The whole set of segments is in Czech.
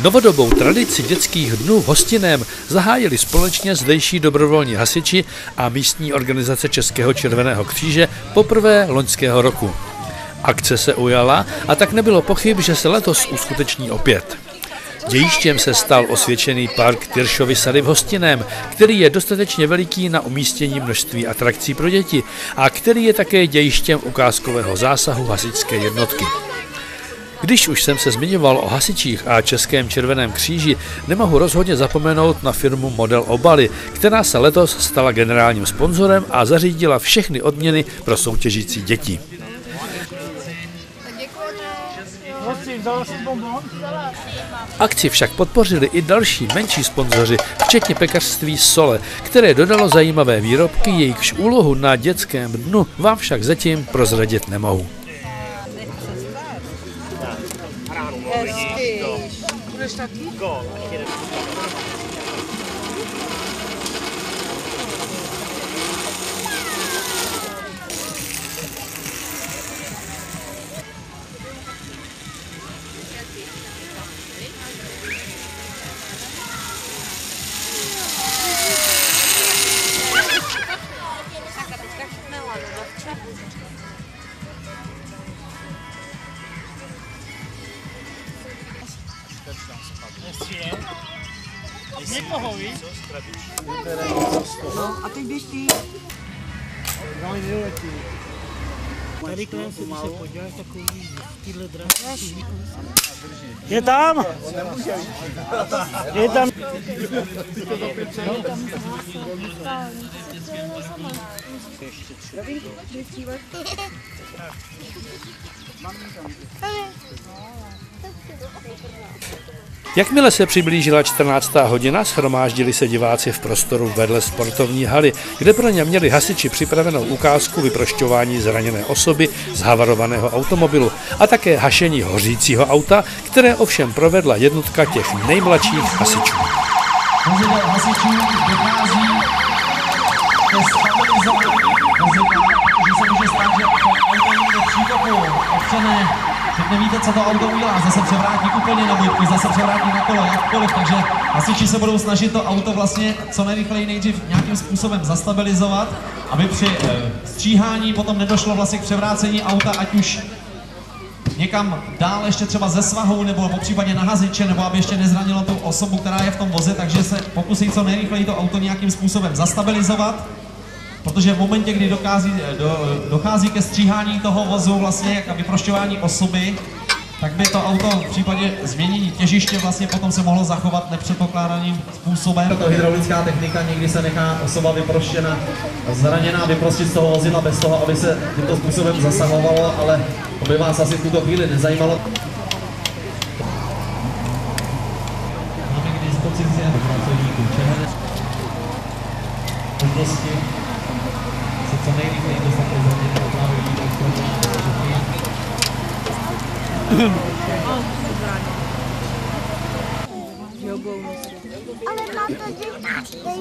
Novodobou tradici dětských dnů v Hostiném zahájili společně zdejší dobrovolní hasiči a místní organizace Českého červeného kříže poprvé loňského roku. Akce se ujala a tak nebylo pochyb, že se letos uskuteční opět. Dějištěm se stal osvědčený park Tyršovy sady v Hostiném, který je dostatečně veliký na umístění množství atrakcí pro děti a který je také dějištěm ukázkového zásahu hasičské jednotky. Když už jsem se zmiňoval o hasičích a Českém červeném kříži, nemohu rozhodně zapomenout na firmu Model Obaly, která se letos stala generálním sponzorem a zařídila všechny odměny pro soutěžící děti. Akci však podpořili i další menší sponzoři, včetně pekařství Sole, které dodalo zajímavé výrobky, jejichž úlohu na dětském dnu vám však zatím prozradit nemohu. Go. Víš? No, a teď běž ty. No, neletí. Tady kolem se, když se podíváš, tak uvidíš tyhle dráhy. Je tam! Je tam! Jakmile se přiblížila 14. hodina, schromáždili se diváci v prostoru vedle sportovní haly, kde pro ně měli hasiči připravenou ukázku vyprošťování zraněné osoby z havarovaného automobilu a také hašení hořícího auta, které ovšem provedla jednotka těch nejmladších hasičů. hasičů Teď nevíte, co to auto udělá, zase převrátí úplně na bojku, zase převrátí na kolo, jakkoliv, takže hasiči se budou snažit to auto vlastně co nejrychleji nejdřív nějakým způsobem zastabilizovat, aby při e, stříhání potom nedošlo vlastně k převrácení auta, ať už někam dál ještě třeba ze svahou nebo po případě na hasiče, nebo aby ještě nezranilo tu osobu, která je v tom voze, takže se pokusí co nejrychleji to auto nějakým způsobem zastabilizovat protože v momentě, kdy dochází, do, dochází ke stříhání toho vozu vlastně a vyprošťování osoby, tak by to auto v případě změnění těžiště vlastně potom se mohlo zachovat nepředpokládaným způsobem. Tato hydraulická technika někdy se nechá osoba vyproštěna, zraněná vyprostit z toho vozidla bez toho, aby se tímto způsobem zasahovalo, ale to by vás asi v tuto chvíli nezajímalo. Máme k dispozici pracovníků možnosti co nejrychleji dostat ke zraněné opravy Ale mám to to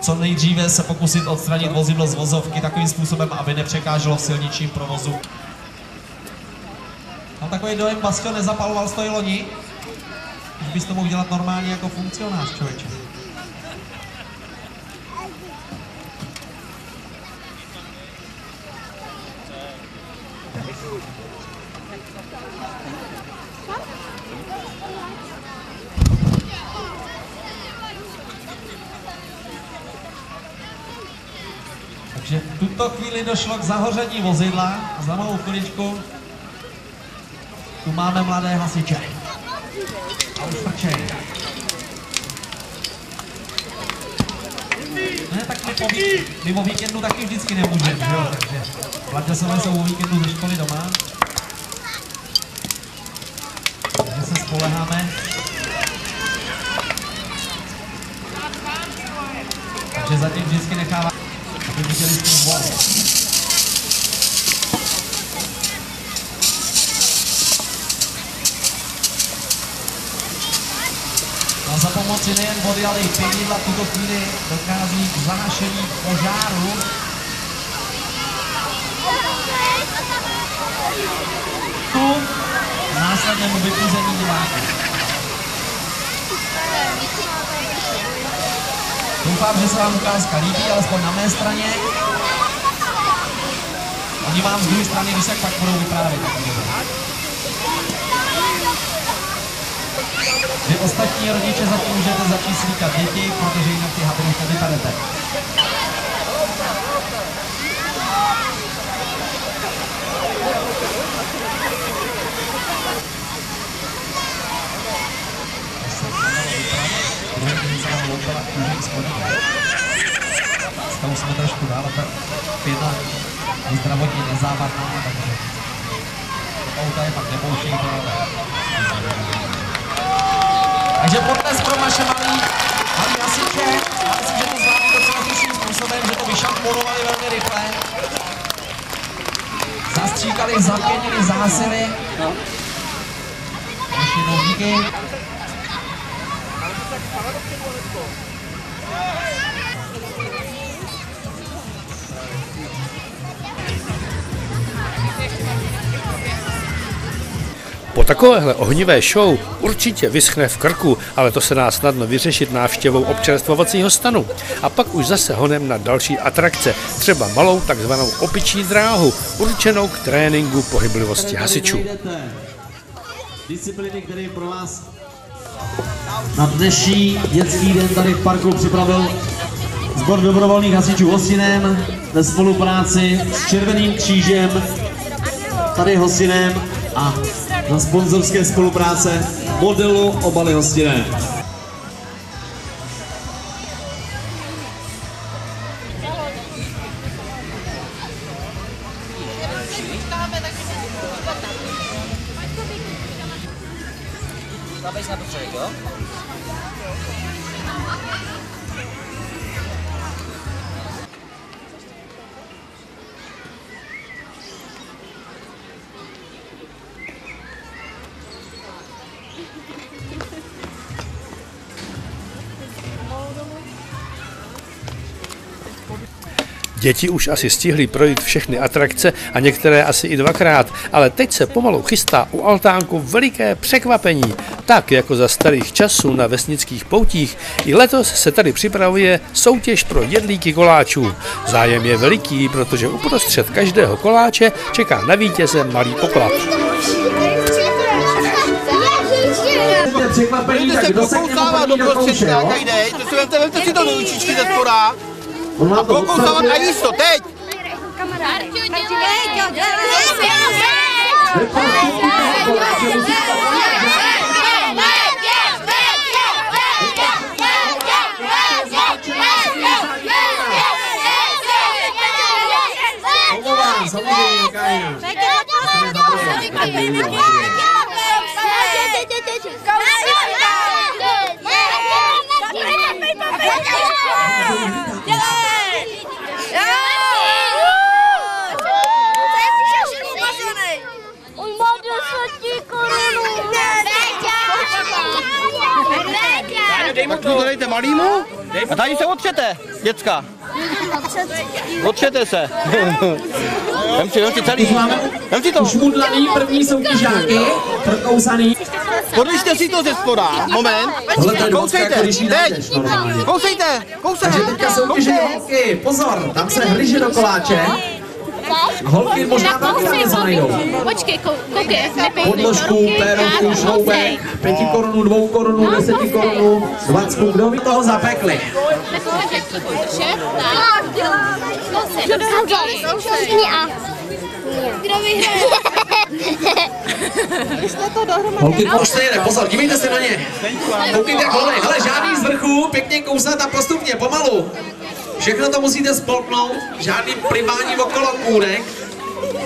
co nejdříve se pokusit odstranit vozidlo z vozovky takovým způsobem, aby nepřekáželo v silničním provozu. Takový dojem, Bastion nezapaloval stojí loni. Už bys to mohl dělat normálně jako funkcionář, člověče. Takže v tuto chvíli došlo k zahoření vozidla. Za malou chviličku tu máme mladé hasiče. A už frčej. Ne, tak my po, my po víkendu taky vždycky nemůžeme, že jo? Takže Vlaďasové jsou o víkendu ze školy doma. Takže se spoleháme. Takže zatím vždycky nechává, aby viděli bol. pomoci nejen vody, ale i pěnidla. V tuto chvíli dochází k zahašení požáru. Tu následnému vyklizení diváků. Doufám, že se vám ukázka líbí, alespoň na mé straně. Oni vám z druhé strany, se pak budou vyprávět. tak uvidíte. Vy ostatní rodiče zatím můžete začít slíkat děti, protože jinak ty hadry už nevypadete. S tou jsme trošku dál, ta pěna je zdravotně nezávadná, takže auta je pak nepouštějte, ale takže potles pro naše malý, malý hasiče. Já myslím, že to zvládli docela slušným způsobem, že to vyšamponovali velmi rychle. Zastříkali, zapěnili, zahasili. Ještě jednou díky. Po takovéhle ohnivé show určitě vyschne v krku, ale to se dá snadno vyřešit návštěvou občerstvovacího stanu. A pak už zase honem na další atrakce, třeba malou takzvanou opičí dráhu, určenou k tréninku pohyblivosti hasičů. Disciplíny, které pro vás na dnešní dětský den tady v parku připravil Sbor dobrovolných hasičů Hosinem ve spolupráci s Červeným křížem, tady Hosinem a na sponzorské spolupráce modelu obaly satu saya jo. Děti už asi stihly projít všechny atrakce a některé asi i dvakrát, ale teď se pomalu chystá u altánku veliké překvapení. Tak jako za starých časů na vesnických poutích, i letos se tady připravuje soutěž pro jedlíky koláčů. Zájem je veliký, protože uprostřed každého koláče čeká na vítěze malý poklad. Tak kdo se k němu první dokouše, jo? Dej, to si vemte, vemte si to do ručičky ze spora. On má to Pokousávat odstavit. a jisto, teď! Omlouvám, samozřejmě, jaká jiná. On Dej mu to. dejte malýmu a tady se otřete, děcka. Otřete se. Vem si, vem si celý. Vem si to. Šmudlaný první soutěžáky, prokousaný. Podližte si to ze spora. Moment. Kousejte. Teď. Kousejte. Kousej. Takže teďka soutěže holky, pozor, tam se hryže do koláče. Holky možná taky tam něco najdou. Počkej, kou- koukej, nepej Podložku, pérovku, šroubek, pěti korunů, dvou korunů, deseti korunů, dvacku, kdo by toho zapekli? Kdo vyhraje? Holky, počkejte, pozor, dívejte se na ně. Koukejte jak holej, hele, žádný z vrchu, pěkně kousat a postupně, pomalu. Všechno to musíte spolknout, žádný plivání okolo kůrek.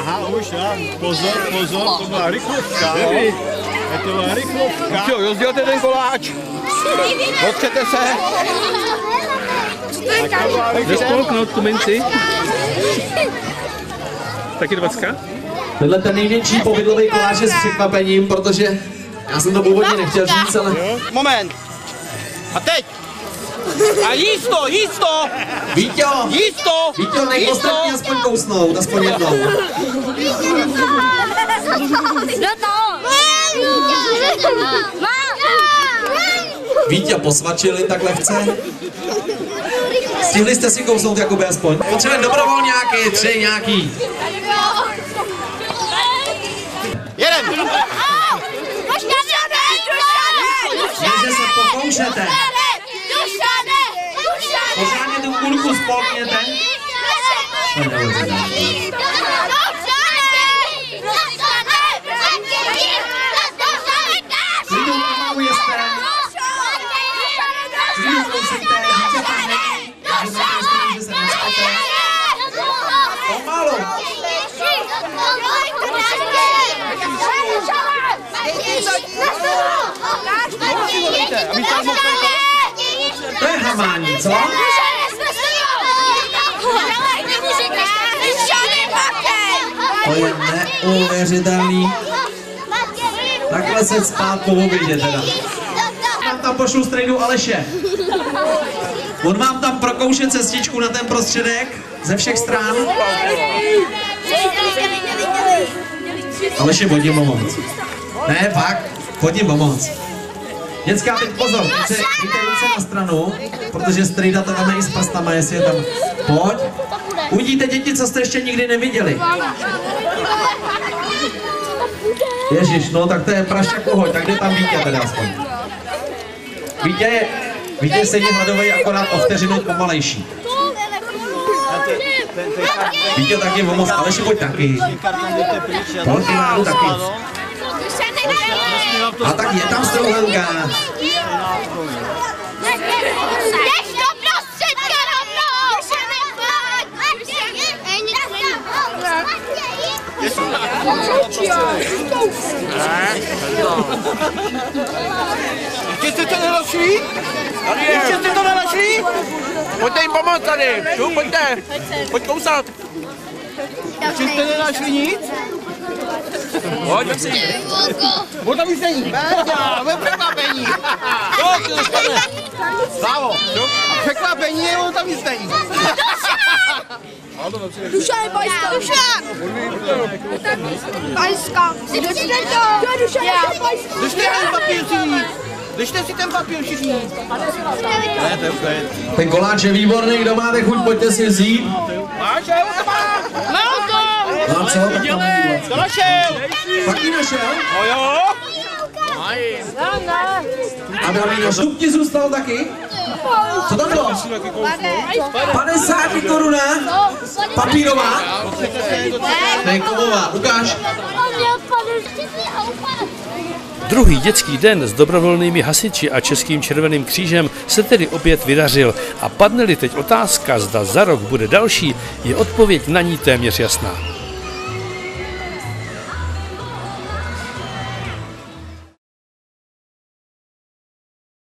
Aha, už já. Pozor, pozor, to byla rychlovka. jo. To byla rychlovka. Jo, rozdělte ten koláč. Otřete se. Spolknout tu minci. Taky dvacka? Tenhle ten největší povidlový koláč je s překvapením, protože já jsem to původně nechtěl říct, ale Moment. A teď! A jisto, jisto! Víťo! Jisto! Víťo, nech Jisto! ostatní aspoň kousnout, aspoň jednou. No! Vítě posvačili tak lehce. Stihli jste si kousnout, Jakube, aspoň? Potřebujeme dobrovolňáky, tři nějaký. Jeden! Dušane! Se pokoušete. Dušane! Dušane! Pořádně tu kulku spolkněte. Klidu pomalu jeste. Klidu kousejte, dítě tam není. Takže zajistím, že se nespíte. Pomalu. To je hamání, co? Je neuvěřitelný. Takhle se spát po obědě teda. Vám tam pošlu strejdu Aleše. On vám tam prokouše cestičku na ten prostředek ze všech stran. Aleše, pojď jim. Ne, fakt, pojď jim pomoct. Děcka, teď pozor, dejte ruce na stranu, protože strejda to máme i s prstama, jestli je tam. Pojď. Uvidíte děti, co jste ještě nikdy neviděli. Ježíš, no tak to je prašťák uhoď, tak jde tam Vítě teda aspoň. Vítě je, Vítě stejně hladový, akorát o vteřinu pomalejší. Vítě taky pomoct, Aleši pojď taky. Pojď Ivánu taky. A tak je tam strouhelka. Jdeš do prostředka rovnou! Ještě jste to nenašli? Ještě jste to nenašli? Pojďte jim pomoct tady, tu, pojďte. Pojď kousat. Ještě jste nenašli nic? Pojď, vem si. Bo tam už není. Péťa, ve překvapení. Jo, ty dostane. Bravo. A překvapení je, on tam nic není. Dušan, bajska. Dušan. Bajska. Držte to. Jo, Dušan, bajska. Držte ten papír všichni. Držte si ten papír úplně. Ten koláč je výborný, kdo máte chuť, pojďte si vzít. Máš, jo, to má. No a co? To našel. Taky našel? No jo. A Davína, šup ti zůstal taky? Co tam bylo? 50 koruna? Papírová? Ne, kovová. Ukáž. Druhý dětský den s dobrovolnými hasiči a Českým červeným křížem se tedy opět vydařil a padne-li teď otázka, zda za rok bude další, je odpověď na ní téměř jasná.